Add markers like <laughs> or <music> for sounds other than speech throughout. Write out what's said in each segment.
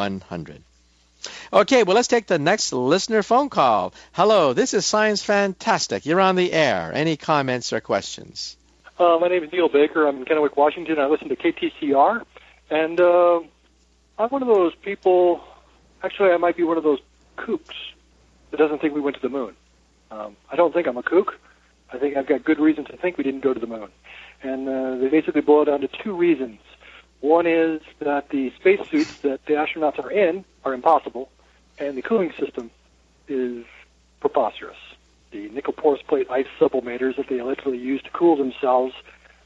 100. Okay, well, let's take the next listener phone call. Hello, this is Science Fantastic. You're on the air. Any comments or questions? Uh, my name is Neil Baker. I'm in Kennewick, Washington. I listen to KTCR. And uh, I'm one of those people, actually, I might be one of those kooks that doesn't think we went to the moon. Um, I don't think I'm a kook. I think I've got good reason to think we didn't go to the moon. And uh, they basically boil down to two reasons. One is that the spacesuits that the astronauts are in are impossible, and the cooling system is preposterous. The nickel porous plate ice sublimators that they allegedly use to cool themselves,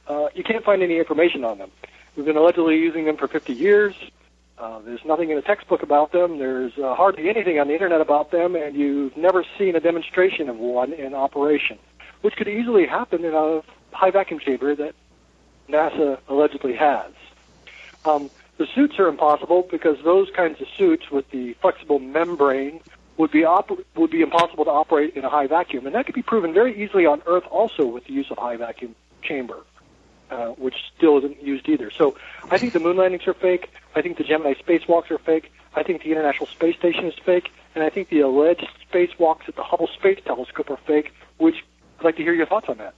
uh, you can't find any information on them. We've been allegedly using them for 50 years. Uh, there's nothing in a textbook about them. There's uh, hardly anything on the internet about them, and you've never seen a demonstration of one in operation, which could easily happen in a high vacuum chamber that NASA allegedly has. Um, the suits are impossible because those kinds of suits with the flexible membrane would be op- would be impossible to operate in a high vacuum, and that could be proven very easily on Earth also with the use of high vacuum chamber, uh, which still isn't used either. So I think the moon landings are fake. I think the Gemini spacewalks are fake. I think the International Space Station is fake, and I think the alleged spacewalks at the Hubble Space Telescope are fake. Which I'd like to hear your thoughts on that.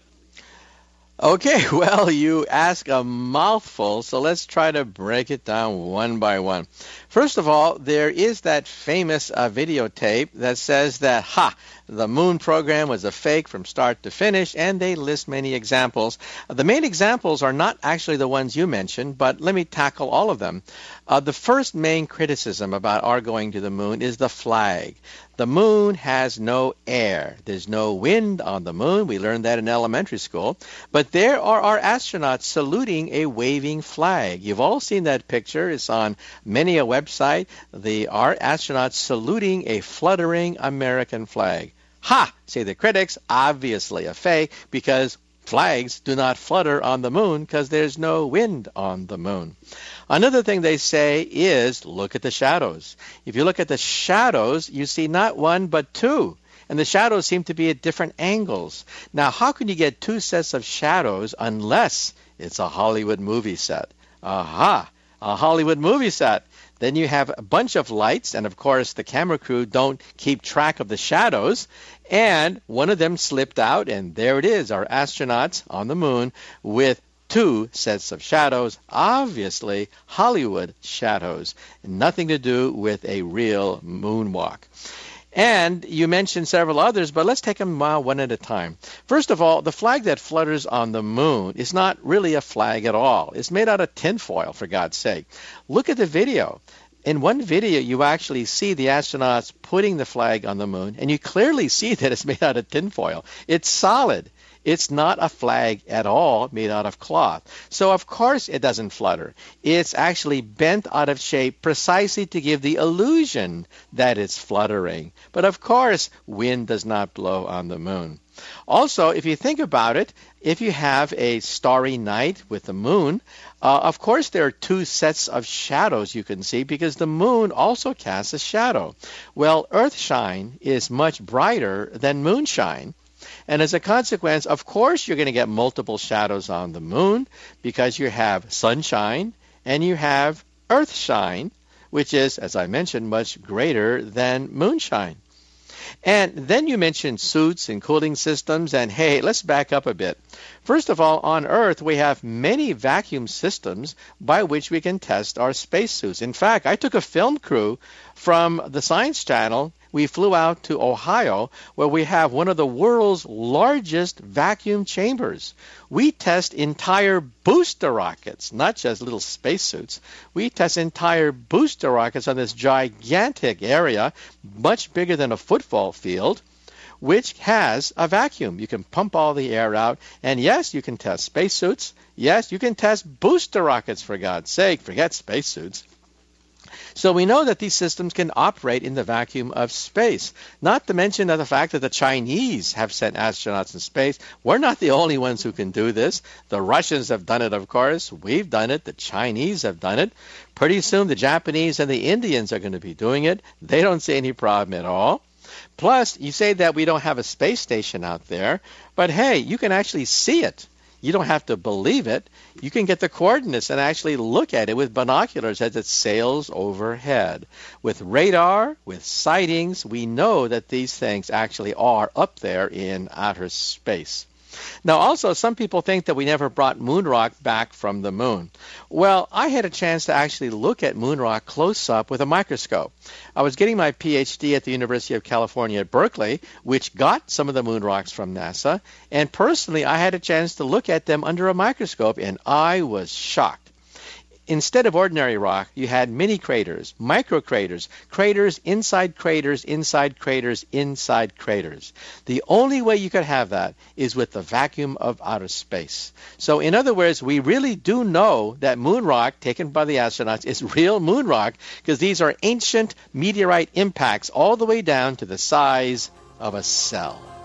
Okay, <laughs> well, you ask a mouthful, so let's try to break it down one by one. First of all, there is that famous uh, videotape that says that, ha, the moon program was a fake from start to finish, and they list many examples. The main examples are not actually the ones you mentioned, but let me tackle all of them. Uh, the first main criticism about our going to the moon is the flag. The moon has no air. There's no wind on the moon. We learned that in elementary school. But there are our astronauts saluting a waving flag. You've all seen that picture. It's on many a website. The our astronauts saluting a fluttering American flag. Ha! Say the critics. Obviously a fake because flags do not flutter on the moon because there's no wind on the moon. Another thing they say is look at the shadows. If you look at the shadows, you see not one but two. And the shadows seem to be at different angles. Now, how can you get two sets of shadows unless it's a Hollywood movie set? Aha! A Hollywood movie set. Then you have a bunch of lights, and of course, the camera crew don't keep track of the shadows. And one of them slipped out, and there it is our astronauts on the moon with two sets of shadows, obviously Hollywood shadows, nothing to do with a real moonwalk. And you mentioned several others, but let's take them one at a time. First of all, the flag that flutters on the moon is not really a flag at all. It's made out of tinfoil, for God's sake. Look at the video. In one video, you actually see the astronauts putting the flag on the moon, and you clearly see that it's <laughs> made out of tinfoil. It's solid. It's not a flag at all made out of cloth. So of course it doesn't flutter. It's actually bent out of shape precisely to give the illusion that it's fluttering. But of course wind does not blow on the moon. Also, if you think about it, if you have a starry night with the moon, uh, of course there are two sets of shadows you can see because the moon also casts a shadow. Well, Earthshine is much brighter than moonshine. And as a consequence, of course, you're going to get multiple shadows on the moon because you have sunshine and you have earthshine, which is, as I mentioned, much greater than moonshine. And then you mentioned suits and cooling systems, and hey, let's back up a bit. First of all, on Earth, we have many vacuum systems by which we can test our spacesuits. In fact, I took a film crew from the Science Channel we flew out to Ohio where we have one of the world's largest vacuum chambers. We test entire booster rockets, not just little spacesuits. We test entire booster rockets on this gigantic area, much bigger than a football field which has a vacuum. You can pump all the air out. And yes, you can test spacesuits. Yes, you can test booster rockets, for God's sake. Forget spacesuits. So we know that these systems can operate in the vacuum of space. Not to mention the fact that the Chinese have sent astronauts in space. We're not the only ones who can do this. The Russians have done it, of course. We've done it. The Chinese have done it. Pretty soon the Japanese and the Indians are going to be doing it. They don't see any problem at all. Plus, you say that we don't have a space station out there, but hey, you can actually see it You don't have to believe it. You can get the coordinates and actually look at it with binoculars as it sails overhead. With radar, with sightings, we know that these things actually are up there in outer space. Now, also, some people think that we never brought moon rock back from the moon. Well, I had a chance to actually look at moon rock close up with a microscope. I was getting my PhD at the University of California at Berkeley, which got some of the moon rocks from NASA, and personally, I had a chance to look at them under a microscope, and I was shocked instead of ordinary rock, you had mini craters, micro craters, craters inside craters, inside craters, inside craters. The only way you could have that is with the vacuum of outer space. So, in other words, we really do know that moon rock taken by the astronauts is <laughs> real moon rock because these are ancient meteorite impacts all the way down to the size of a cell.